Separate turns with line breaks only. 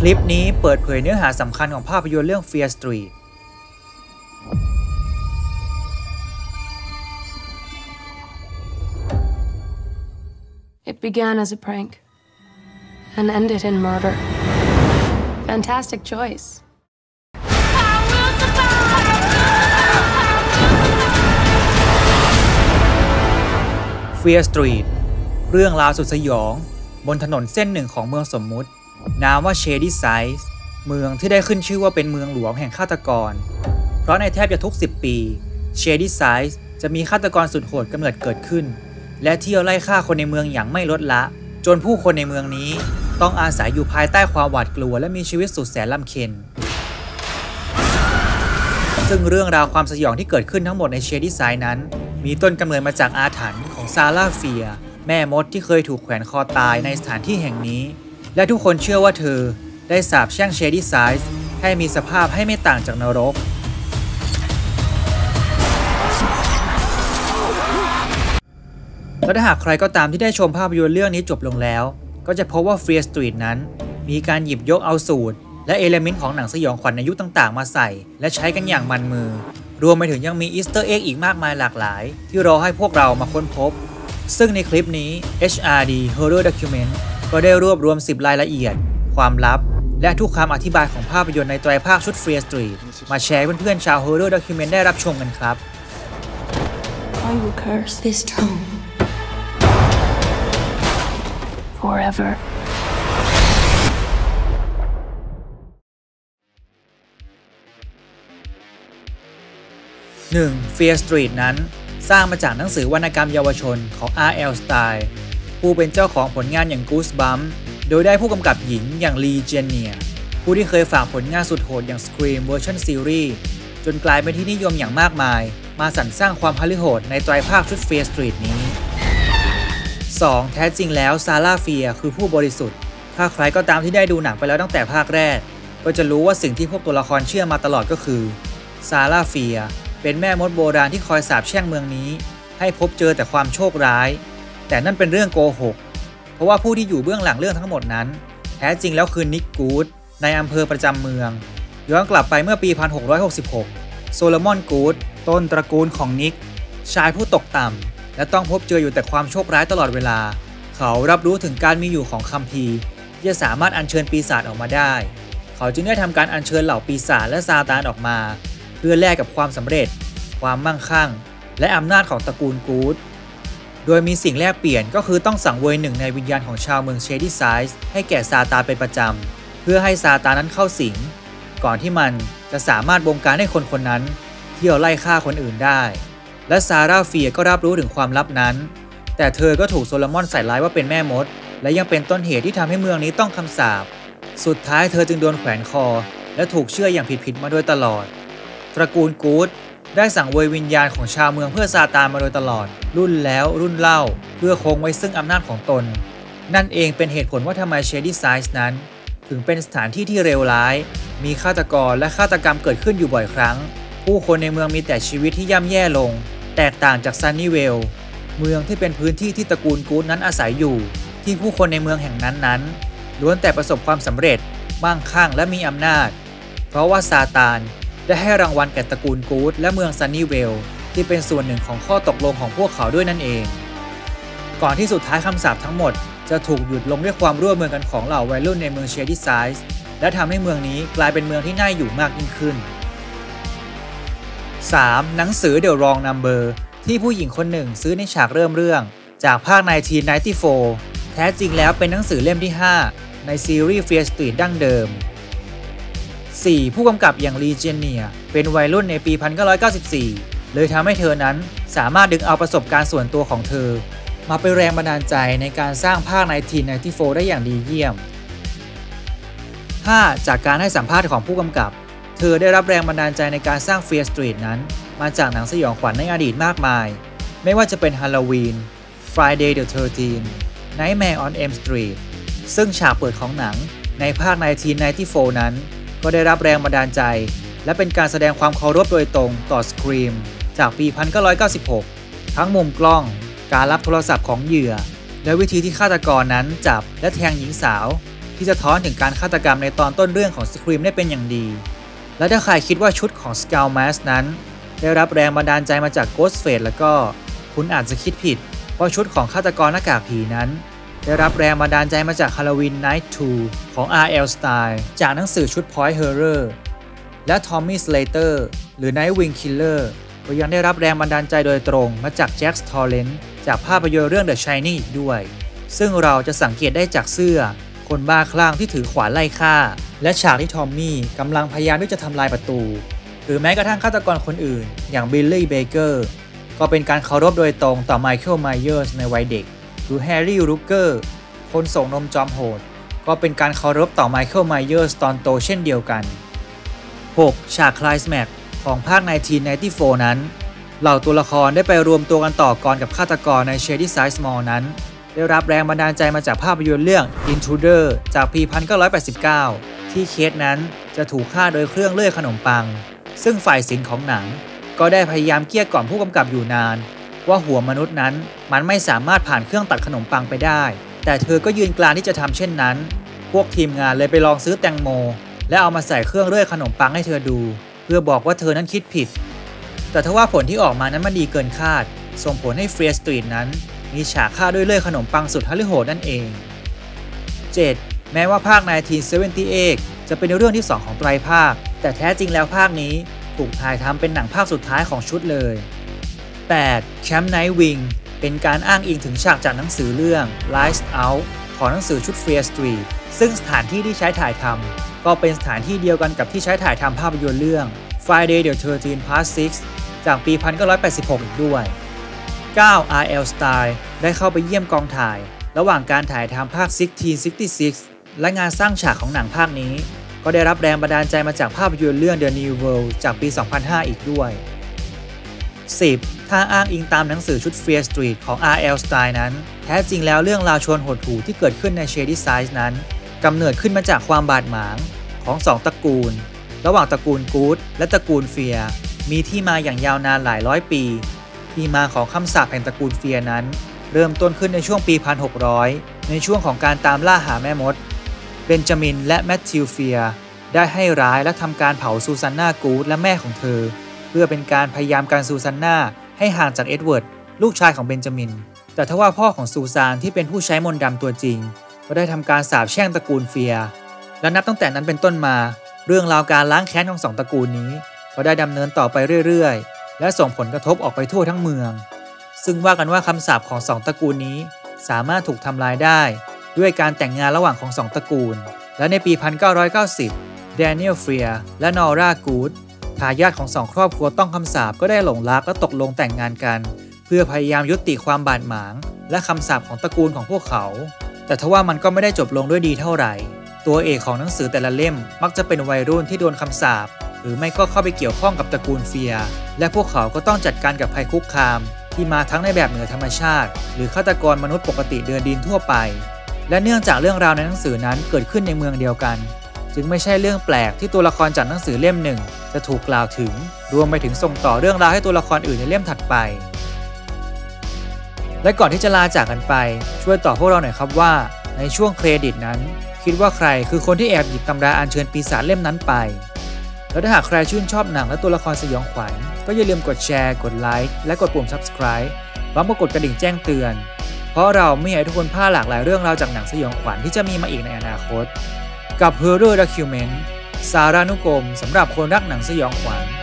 คลิปนี้เปิดเผยเนื้อหาสำคัญของภาพยนตร์เรื่อง Fear Street
It began as a prank and ended in murder. Fantastic choice.
Fear Street เรื่องราวสุดสยอง บนถนนเส้นหนึ่งของเมืองสมมุติ นามว่า Shady Side เมืองที่ได้ขึ้นชื่อว่าเป็นเมืองหลวงแห่งฆาตกร เพราะในแทบจะทุก 10 ปี Shady Side จะมีฆาตกรสุดโหดกำเนิดเกิดขึ้น และเที่ยวไล่ฆ่าคนในเมืองอย่างไม่ลดละ จนผู้คนในเมืองนี้ต้องอาศัยอยู่ภายใต้ความหวาดกลัวและมีชีวิตสุดแสนลำเค็ญซึ่งเรื่องราวความสยองที่เกิดขึ้นทั้งหมดในเชดี้ไซนั้น มีต้นกำเนิดมาจากอาถรรพ์ของซาร่าเฟีย แม่มดที่เคยถูกแขวนคอตายในสถานที่แห่งนี้ และทุกคนเชื่อว่าเธอได้สาบแช่งเชดี้ไซส์ให้มีสภาพให้ไม่ต่างจากนรก และถ้าหากใครก็ตามที่ได้ชมภาพยนตร์เรื่องนี้จบลงแล้ว ก็จะพบว่า Fear Street นั้น มีการหยิบยกเอาสูตร และเอลเมนต์ของหนังสยองขวัญในยุคต่างๆ มาใส่ และใช้กันอย่างมันมือ รวมไปถึงยังมี Easter egg อีกมากมายหลากหลาย ที่รอให้พวกเรามาค้นพบ ซึ่งในคลิปนี้ HRD Horror Document ก็ได้รวบรวม 10 รายละเอียด ความลับ และทุกคำอธิบายของภาพยนตร์ในไตรภาคชุด Fear Street มาแชร์ให้เพื่อนๆชาว Horror Document ได้รับชมกันครับ
I will curse this town forever.
1. Fear Street นั้น สร้างมาจากหนังสือวรรณกรรมเยาวชนของ R.L. Style ผู้เป็นเจ้าของผลงานอย่าง Goosebump โดยได้ผู้กำกับหญิงอย่างลีเจเนียผู้ที่เคยฝากผลงานสุดโหดอย่าง Scream Version Series จนกลายเป็นที่นิยมอย่างมากมาย มาสรรสร้างความพลิโหดในไตรภาคชุด Fear Street นี้ 2. แท้จริงแล้วซาร่าเฟียคือผู้บริสุทธิ์ ถ้าใครก็ตามที่ได้ดูหนังไปแล้วตั้งแต่ภาคแรก ก็จะรู้ว่าสิ่งที่พวกตัวละครเชื่อมาตลอดก็คือซาร่าเฟียเป็นแม่มดโบราณที่คอยสาบแช่งเมืองนี้ ให้พบเจอแต่ความโชคร้าย แต่นั่นเป็นเรื่องโกหก เพราะว่าผู้ที่อยู่เบื้องหลังเรื่องทั้งหมดนั้น แท้จริงแล้วคือนิกกูดในอำเภอประจำเมือง ย้อนกลับไปเมื่อปี 1666 โซโลมอนกูดต้นตระกูลของนิก ชายผู้ตกต่ำและต้องพบเจออยู่แต่ความโชคร้ายตลอดเวลา เขารับรู้ถึงการมีอยู่ของคัมภีร์ที่จะสามารถอัญเชิญปีศาจออกมาได้ เขาจึงได้ทำการอัญเชิญเหล่าปีศาจและซาตานออกมา เพื่อแลกกับความสำเร็จ ความมั่งคั่ง และอำนาจของตระกูลกูด โดยมีสิ่งแลกเปลี่ยนก็คือต้องสั่งเวยหนึ่งในวิญญาณของชาวเมืองเชดี้ไซส์ให้แก่ซาตานเป็นประจำ เพื่อให้ซาตานนั้นเข้าสิง ก่อนที่มันจะสามารถบงการให้คนคนนั้น เที่ยวไล่ฆ่าคนอื่นได้ และซาร่าเฟียก็รับรู้ถึงความลับนั้น แต่เธอก็ถูกโซโลมอนใส่ร้ายว่าเป็นแม่มด และยังเป็นต้นเหตุที่ทำให้เมืองนี้ต้องคำสาป สุดท้ายเธอจึงโดนแขวนคอ และถูกเชื่ออย่างผิดๆมาโดยตลอด ตระกูล Goode ได้สังเวยวิญญาณของชาวเมืองเพื่อซาตานมาโดยตลอด รุ่นแล้วรุ่นเล่า เพื่อคงไว้ซึ่งอำนาจของตน นั่นเองเป็นเหตุผลว่าทำไม Shadyside นั้น ถึงเป็นสถานที่ที่เลวร้าย มีฆาตกรและฆาตกรรมเกิดขึ้นอยู่บ่อยครั้ง ผู้คนในเมืองมีแต่ชีวิตที่ย่ำแย่ลง แตกต่างจากซันนี่เวลเมืองที่เป็นพื้นที่ที่ตระกูลกู๊ดนั้นอาศัยอยู่ ที่ผู้คนในเมืองแห่งนั้นนั้นล้วนแต่ประสบความสำเร็จมั่งคั่งและมีอำนาจ เพราะว่าซาตาน ได้ให้รางวัลแก่ตระกูลกู๊ดและเมืองซันนี่เวลที่เป็นส่วนหนึ่งของข้อตกลงของพวกเขาด้วยนั่นเอง ก่อนที่สุดท้ายคำสาปทั้งหมด จะถูกหยุดลงด้วยความร่วมมือกันของเหล่าวัยรุ่นในเมืองเชดี้ไซส์และทำให้เมืองนี้กลายเป็นเมืองที่น่าอยู่มากยิ่งขึ้น 3. หนังสือ The Wrong Number ที่ผู้หญิงคนหนึ่งซื้อในฉากเริ่มเรื่อง จากภาค 1994 แท้จริงแล้วเป็นหนังสือเล่มที่ 5 ในซีรีส์ Fear Street ดั้งเดิม 4. ผู้กำกับอย่างลีเจเนียเป็นวัยรุ่นในปี 1994 เลยทำให้เธอนั้นสามารถดึงเอาประสบการณ์ส่วนตัวของเธอ มาเป็นแรงบันดาลใจในการสร้างภาค1994ได้อย่างดีเยี่ยม 5. จากการให้สัมภาษณ์ของผู้กำกับ เธอได้รับแรงบันดาลใจในการสร้าง Fear Street นั้น มาจากหนังสยองขวัญในอดีตมากมาย ไม่ว่าจะเป็น Halloween Friday the 13 Nightmare on Elm Street ซึ่งฉากเปิดของหนังในภาค1994นั้น ก็ได้รับแรงบันดาลใจ และเป็นการแสดงความเคารพโดยตรงต่อ Scream จากปี 1996 ทั้งมุมกล้อง การรับโทรศัพท์ของเหยื่อ และวิธีที่ฆาตกรนั้นจับและแทงหญิงสาว ที่จะท้อนถึงการฆาตกรรมในตอนต้นเรื่องของสครีมได้เป็นอย่างดี และถ้าใครคิดว่าชุดของ s c a l m a s นั้น ได้รับแรงบันดาลใจมาจาก Ghostface แล้วก็ คุณอาจจะคิดผิด เพราะชุดของฆาตกรหน้ากากผีนั้น ได้รับแรงบันดาลใจมาจาก Halloween Night 2 ของ R.L. Style จากหนังสือชุด Point Horror และ Tommy Slater หรือ Nightwing Killer ก็ยังได้รับแรงบันดาลใจโดยตรงมาจาก Jack Torrance จากภาพยนตร์เรื่อง The Shining อีกด้วย ซึ่งเราจะสังเกตได้จากเสื้อ คนบ้าคลั่งที่ถือขวานไล่ฆ่า และฉากที่ทอมมี่กำลังพยายามที่จะทำลายประตู หรือแม้กระทั่งฆาตกรคนอื่น อย่าง Billy Barker ก็เป็นการเคารพโดยตรงต่อ Michael Myers ในวัยเด็ก หรือ Harry Rooker คนส่งนมจอมโหด ก็เป็นการเคารพต่อ Michael Myers ตอนโตเช่นเดียวกัน 6. ฉากคลายส์แม็กของภาค 1994 นั้น เหล่าตัวละครได้ไปรวมตัวกันต่อกรกับฆาตกรใน Shady Side Mall นั้น ได้รับแรงบันดาลใจมาจากภาพยนตร์เรื่อง Intruder จากปี 1989 ที่เคสนั้นจะถูกฆ่าโดยเครื่องเลื่อยขนมปัง ซึ่งฝ่ายศิลป์ของหนัง ก็ได้พยายามเกลี้ยกล่อมผู้กำกับอยู่นาน ว่าหัวมนุษย์นั้นมันไม่สามารถผ่านเครื่องตัดขนมปังไปได้ แต่เธอก็ยืนกลานที่จะทำเช่นนั้น พวกทีมงานเลยไปลองซื้อแตงโม และเอามาใส่เครื่องเลื่อยขนมปังให้เธอดู เพื่อบอกว่าเธอนั้นคิดผิด แต่ทว่าผลที่ออกมานั้นมันดีเกินคาด ส่งผลให้เฟรียสตรีทนั้น มีฉากฆ่าด้วยเลื่อยขนมปังสุดฮัลลิโหดนั่นเอง 7. แม้ว่าภาค 1978 จะเป็นเรื่องที่ 2 ของไตรภาค แต่แท้จริงแล้วภาคนี้ถูกถ่ายทำเป็นหนังภาคสุดท้ายของชุดเลย 8. Camp Night Wing เป็นการอ้างอิงถึงฉากจากหนังสือเรื่อง Lights Out ของหนังสือชุด Fear Street ซึ่งสถานที่ที่ใช้ถ่ายทำก็เป็นสถานที่เดียวกันกับที่ใช้ถ่ายทำภาพยนตร์เรื่อง Friday the 13th Part 6 จากปี 1986 อีกด้วย 9. R.L. Style ได้เข้าไปเยี่ยมกองถ่าย ระหว่างการถ่ายทำภาค 1666 และงานสร้างฉากของหนังภาคนี้ ก็ได้รับแรงบันดาลใจมาจากภาพยนตร์เรื่อง The New World จากปี 2005 อีกด้วย 10. ถ้าอ้างอิงตามหนังสือชุด Fear Street ของ R.L. Style นั้น แท้จริงแล้วเรื่องราวชวนหดหู่ที่เกิดขึ้นใน Shady Side นั้นกำเนิดขึ้นมาจากความบาดหมางของสองตระกูล ระหว่างตระกูลกูดและตระกูลเฟียมีที่มาอย่างยาวนานหลายร้อยปี ที่มาของคำสาปแห่งตระกูลเฟียนั้น เริ่มต้นขึ้นในช่วงปี 1600 ในช่วงของการตามล่าหาแม่มด เบนจามินและแมทธิวเฟียได้ให้ร้ายและทำการเผาซูซานนากูดและแม่ของเธอ เพื่อเป็นการพยายามกันซูซานนา ให้ห่างจากเอ็ดเวิร์ดลูกชายของเบนจามิน แต่ทว่าพ่อของซูซานที่เป็นผู้ใช้มนต์ดำตัวจริง ก็ได้ทำการสาบแช่งตระกูล Fier และนับตั้งแต่นั้นเป็นต้นมา เรื่องราวการล้างแค้นของสองตระกูลนี้ ก็ได้ดำเนินต่อไปเรื่อยๆ และส่งผลกระทบออกไปทั่วทั้งเมือง ซึ่งว่ากันว่าคำสาปของสองตระกูลนี้ สามารถถูกทำลายได้ ด้วยการแต่งงานระหว่างของสองตระกูล และในปี 1990 แดเนียลเฟียและนอร่ากูด ทายาทของสองครอบครัวต้องคำสาปก็ได้หลงรักและตกลงแต่งงานกัน เพื่อพยายามยุติความบาดหมาง และคำสาปของตระกูลของพวกเขา แต่ทว่ามันก็ไม่ได้จบลงด้วยดีเท่าไหร่ ตัวเอกของหนังสือแต่ละเล่มมักจะเป็นวัยรุ่นที่โดนคำสาปหรือไม่ก็เข้าไปเกี่ยวข้องกับตระกูลเฟีย และพวกเขาก็ต้องจัดการกับภัยคุกคาม ที่มาทั้งในแบบเหนือธรรมชาติ หรือฆาตกรมนุษย์ปกติเดินดินทั่วไป และเนื่องจากเรื่องราวในหนังสือนั้นเกิดขึ้นในเมืองเดียวกัน จึงไม่ใช่เรื่องแปลกที่ตัวละครจากหนังสือเล่มหนึ่ง จะถูกกล่าวถึง รวมไปถึงส่งต่อเรื่องราวให้ตัวละครอื่นในเล่มถัดไป และก่อนที่จะลาจากกันไป ช่วยตอบพวกเราหน่อยครับว่า ในช่วงเครดิตนั้น คิดว่าใครคือคนที่แอบหยิบตำราอัญเชิญปีศาจเล่มนั้นไป แล้วถ้าหากใครชื่นชอบหนังและตัวละครสยองขวัญก็อย่าลืมกดแชร์ กดไลค์และกดปุ่ม subscribe พร้อมกับกดกระดิ่งแจ้งเตือน เพราะเราไม่อยากให้ทุกคนพลาดหลากหลายเรื่องราวจากหนังสยองขวัญที่จะมีมาอีกในอนาคต กับ Horror Document สารานุกรมสำหรับคนรักหนังสยองขวัญ